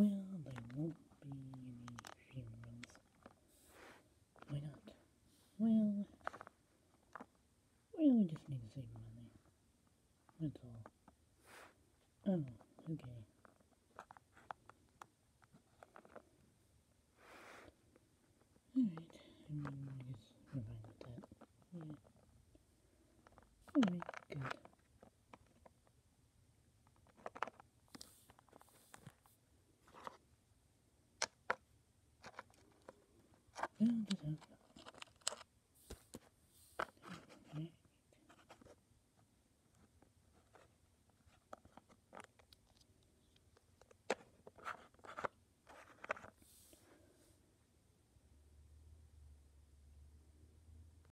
Well, there won't be any funerals. Why not? Well, well, we just need to save money. That's all. Oh, okay. Alright, I mean, I guess Well, just have